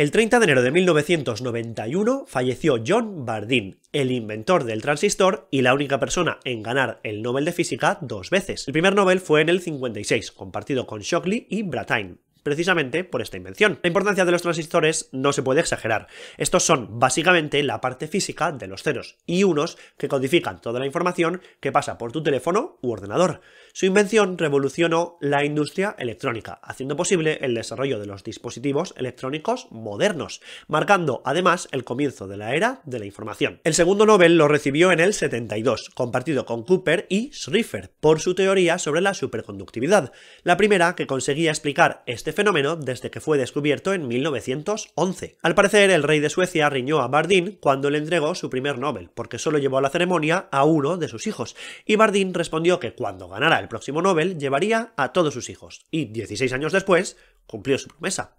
El 30 de enero de 1991 falleció John Bardeen, el inventor del transistor y la única persona en ganar el Nobel de Física dos veces. El primer Nobel fue en el 56, compartido con Shockley y Brattain precisamente por esta invención. La importancia de los transistores no se puede exagerar. Estos son básicamente la parte física de los ceros y unos que codifican toda la información que pasa por tu teléfono u ordenador. Su invención revolucionó la industria electrónica, haciendo posible el desarrollo de los dispositivos electrónicos modernos, marcando además el comienzo de la era de la información. El segundo Nobel lo recibió en el 72, compartido con Cooper y Schrieffer, por su teoría sobre la superconductividad, la primera que conseguía explicar este este fenómeno desde que fue descubierto en 1911. Al parecer, el rey de Suecia riñó a Bardeen cuando le entregó su primer Nobel, porque solo llevó a la ceremonia a uno de sus hijos, y Bardeen respondió que cuando ganara el próximo Nobel llevaría a todos sus hijos, y 16 años después cumplió su promesa.